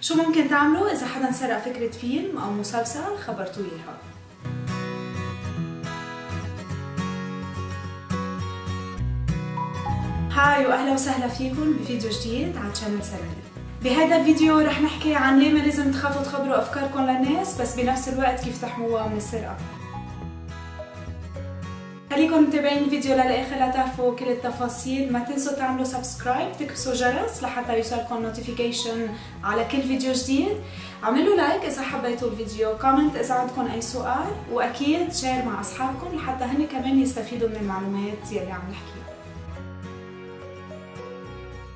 شو ممكن تعملوا إذا حدا سرق فكرة فيلم أو مسلسل خبرتوه إياها هاي وأهلا وسهلا فيكم بفيديو جديد على channel سلالي بهذا الفيديو رح نحكي عن ليه ما لازم تخافوا تخبروا أفكاركم للناس بس بنفس الوقت كيف تحموها من السرقة. خليكم متابعين الفيديو للاخر لتعرفوا كل التفاصيل ما تنسوا تعملوا subscribe تكبسوا جرس لحتى يوصلكم notification على كل فيديو جديد اعملوا like اذا حبيتوا الفيديو comment اذا عندكم اي سؤال واكيد share مع اصحابكم لحتى هن كمان يستفيدوا من المعلومات يلي عم نحكيها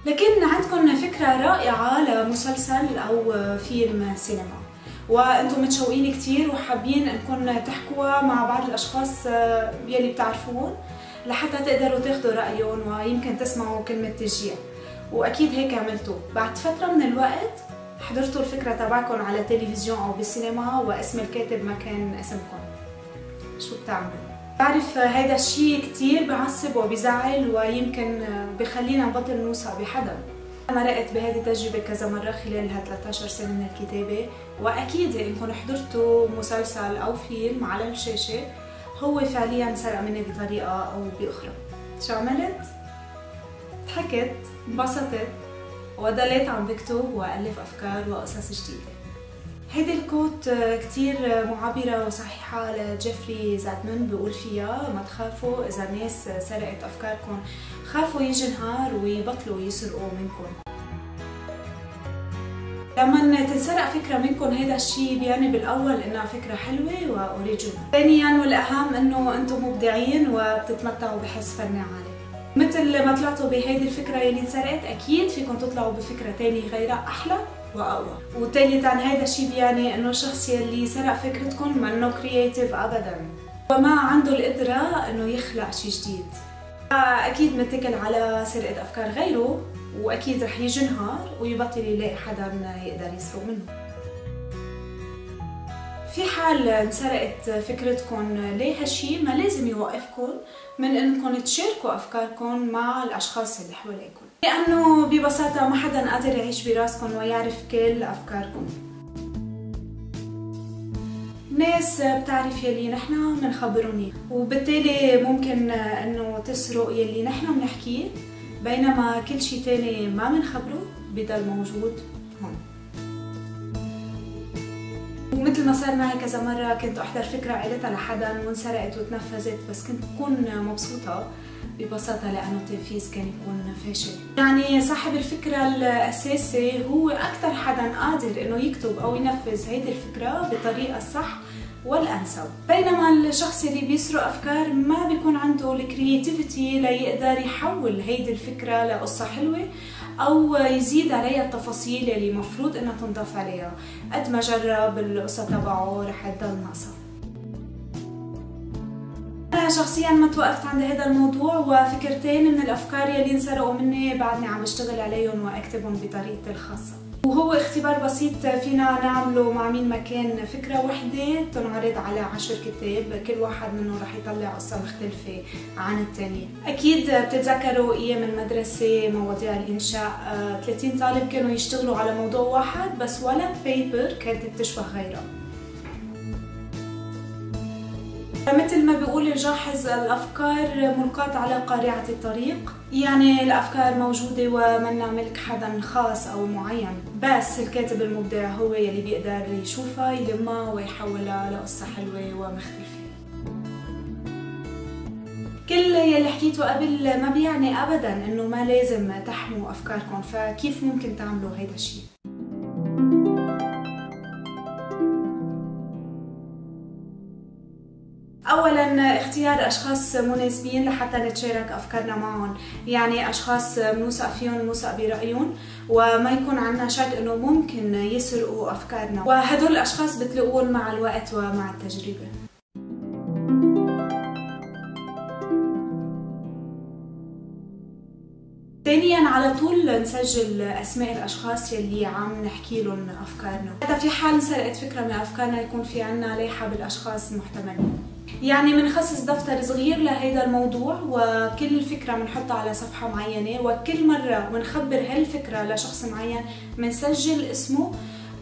لكن عندكم فكرة رائعة لمسلسل أو فيلم سينما وأنتم متشوقين كثير وحابين أنكم تحكوها مع بعض الأشخاص يلي بتعرفون لحتى تقدروا تاخذوا رأيهم ويمكن تسمعوا كلمة تشجيع. وأكيد هيك عملتوا. بعد فترة من الوقت حضرتوا الفكرة تبعكم على التلفزيون أو بالسينما واسم الكاتب ما كان اسمكم. شو بتعملوا؟ بعرف هيدا الشيء كثير بعصب وبزعل ويمكن بخلينا نبطل نوثق بحدا. مرقت بهذه التجربة كذا مرة خلال ها 13 سنة من الكتابة وأكيد إنكم حضرتوا مسلسل أو فيلم على الشاشة هو فعليا سرق مني بطريقة أو بأخرى شو عملت؟ ضحكت انبسطت وضليت عم بكتب وألف أفكار وقصص جديدة هيدي ال quote كتير معبرة وصحيحة لجيفري زاتمان بيقول فيها ما تخافوا إذا ناس سرقت أفكاركم خافوا يجي نهار ويبطلوا يسرقوا منكم. لما تنسرق فكرة منكم هيدا الشيء بيعني بالأول إنها فكرة حلوة و original. ثانيا والأهم إنه أنتم مبدعين وبتتمتعوا بحس فني عالي. مثل ما طلعتوا بهيدي الفكرة يلي انسرقت أكيد فيكم تطلعوا بفكرة تانية غيرها أحلى. واقوى وثالثا هيدا الشيء بيعني إنه الشخص يلي سرق فكرتكم منه كرييتيف ابدا. وما عنده القدرة إنه يخلق شيء جديد. أكيد متكل على سرقة أفكار غيره وأكيد رح يجي نهار ويبطل يلاقي حدا يقدر يسرق منه. حال انسرقت فكرتكم ليه هالشي؟ ما لازم يوقفكم من إنكم تشاركوا أفكاركم مع الأشخاص اللي حواليكم. لأنه ببساطة ما حدا قادر يعيش براسكم ويعرف كل أفكاركم. ناس بتعرف يلي نحن بنخبرهم وبالتالي ممكن إنه تسرق يلي نحن بنحكيه بينما كل شيء تاني ما بنخبره بضل موجود هون. ومثل ما صار معي كذا مرة كنت أحضر فكرة قالتها لحدا وانسرقت وتنفذت بس كنت بكون مبسوطة ببساطة لأنه التنفيذ كان يكون فاشل. يعني صاحب الفكرة الأساسي هو أكثر حدا قادر إنه يكتب أو ينفذ هيدي الفكرة بالطريقة الصح والأنسب. بينما الشخص اللي بيسرق أفكار ما بيكون عنده الكرياتيفيتي ليقدر يحول هيدي الفكرة لقصة حلوة أو يزيد عليها التفاصيل اللي مفروض إنها تنضاف عليها. قد ما جرب القصة تبعه رح تضل ناقصة أنا شخصيا ما توقفت عند هذا الموضوع وفكرتين من الأفكار يلي انسرقوا مني بعدني عم بشتغل عليهم وأكتبهم بطريقتي الخاصة. وهو اختبار بسيط فينا نعمله مع مين ما كان. فكرة وحدة تنعرض على عشر كتاب كل واحد منهم رح يطلع قصة مختلفة عن الثانية أكيد بتتذكروا أيام المدرسة مواضيع الإنشاء. 30 طالب كانوا يشتغلوا على موضوع واحد بس ولا بيبر كانت بتشبه غيرها مثل ما بيقول الجاحظ الأفكار ملقاة على قارعة الطريق. يعني الأفكار موجودة ومنا ملك حدا خاص أو معين. بس الكاتب المبدع هو يلي بيقدر يشوفها يلمها ويحولها لقصة حلوة ومختلفة. كل يلي حكيته قبل ما بيعني أبدا إنه ما لازم تحموا أفكاركم فكيف ممكن تعملوا هيدا الشيء اولا اختيار أشخاص مناسبين لحتى نتشارك أفكارنا معهم. يعني أشخاص بنوثق فيهم بنوثق برأيهم وما يكون عندنا شك إنه ممكن يسرقوا أفكارنا. وهدول الأشخاص بتلاقوهم مع الوقت ومع التجربة. ثانيا على طول نسجل أسماء الأشخاص يلي عم نحكي لهم أفكارنا. حتى في حال سرقت فكرة من أفكارنا يكون في عنا لائحة بالأشخاص المحتملين. يعني بنخصص دفتر صغير لهيدا الموضوع وكل فكرة بنحطها على صفحة معينة وكل مرة بنخبر هالفكرة لشخص معين بنسجل اسمه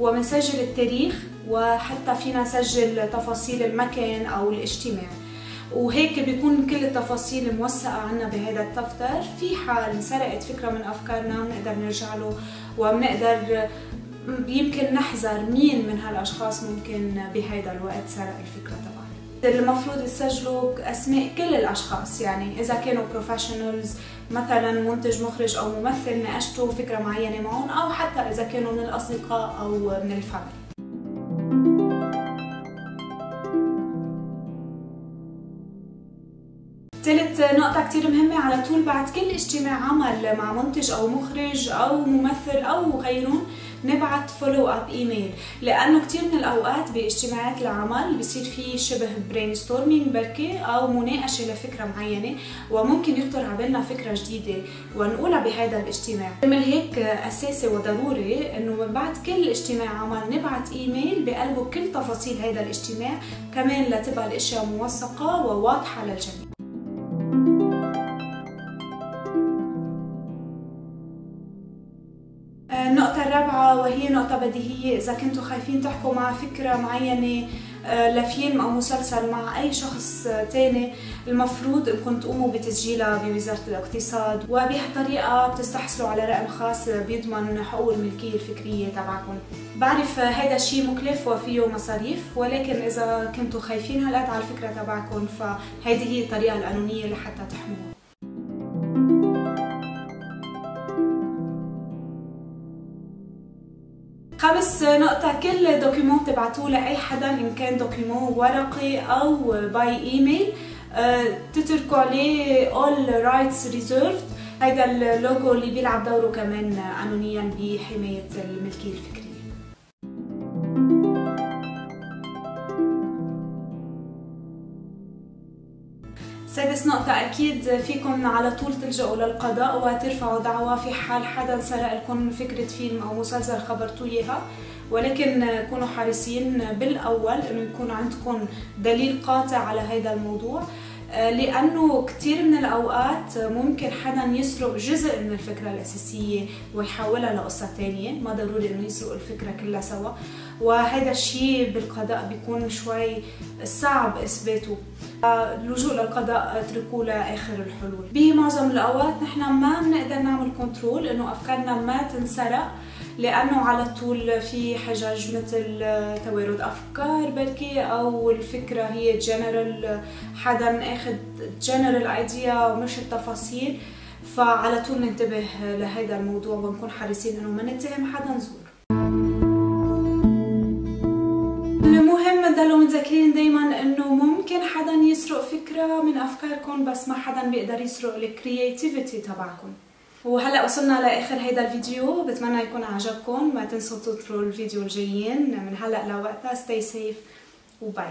وبنسجل التاريخ وحتى فينا نسجل تفاصيل المكان أو الاجتماع. وهيك بيكون كل التفاصيل موثقة عنا بهذا الدفتر. في حال انسرقت فكرة من أفكارنا بنقدر نرجع له وبنقدر يمكن نحذر مين من هالأشخاص ممكن بهذا الوقت سرق الفكرة تبعنا. المفروض يسجلوا أسماء كل الأشخاص يعني إذا كانوا professionals مثلا منتج مخرج أو ممثل ناقشتوا فكرة معينة معهم أو حتى إذا كانوا من الأصدقاء أو من ال family ثالث نقطة كتير مهمة على طول بعد كل اجتماع عمل مع منتج أو مخرج أو ممثل أو غيرهم نبعت follow up email لأنه كثير من الأوقات باجتماعات العمل بصير في شبه brainstorming بركي أو مناقشة لفكرة معينة وممكن يخطر على بالنا فكرة جديدة ونقولها بهذا الاجتماع. من هيك أساسي وضروري إنه من بعد كل اجتماع عمل نبعت ايميل بقلبه كل تفاصيل هذا الاجتماع كمان لتبقى الأشياء موثقة وواضحة للجميع. وهي نقطة بديهية إذا كنتوا خايفين تحكوا مع فكرة معينة آه، لفيلم أو مسلسل مع أي شخص تاني المفروض إنكم تقوموا بتسجيلها بوزارة الاقتصاد وبهالطريقة بتستحصلوا على رقم خاص بيضمن حقوق الملكية الفكرية تبعكم. بعرف هذا الشيء مكلف وفيه مصاريف ولكن إذا كنتوا خايفين هالقد على الفكرة تبعكم فهذه هي الطريقة القانونية لحتى تحموها. خامس نقطة كل document تبعتوه لأي حدا إن كان document ورقي أو by email آه، تتركوا عليه all rights reserved. هيدا اللوجو اللي بيلعب دوره كمان قانونيا بحماية الملكية الفكرية. سادس نقطة أكيد فيكم على طول تلجأوا للقضاء وترفعوا دعوى في حال حدا سرق لكم فكرة فيلم أو مسلسل خبرتوا إياها. ولكن كونوا حريصين بالأول إنه يكون عندكم دليل قاطع على هذا الموضوع. لأنه كثير من الأوقات ممكن حدا يسرق جزء من الفكرة الأساسية ويحولها لقصة ثانية ما ضروري إنه يسرق الفكرة كلها سوا. وهذا الشيء بالقضاء بيكون شوي صعب إثباته. اللجوء للقضاء اتركوه لآخر الحلول. بمعظم الأوقات نحن ما بنقدر نعمل كنترول إنه أفكارنا ما تنسرق. لأنه على طول في حجج مثل توارد أفكار برضه كي أو الفكرة هي جنرال حدا أخذ general idea ومش التفاصيل فعلى طول ننتبه لهذا الموضوع ونكون حريصين إنه ما نتهم حدا نزور. المهم تضلوا متذكرين دايما إنه ممكن حدا يسرق فكرة من أفكاركم بس ما حدا بيقدر يسرق ال creativity تبعكم. وهلأ وصلنا لآخر هيدا الفيديو. بتمنى يكون عجبكم. ما تنسوا تطروا الفيديو الجايين. من هلأ لوقتها ستي سيف وباي.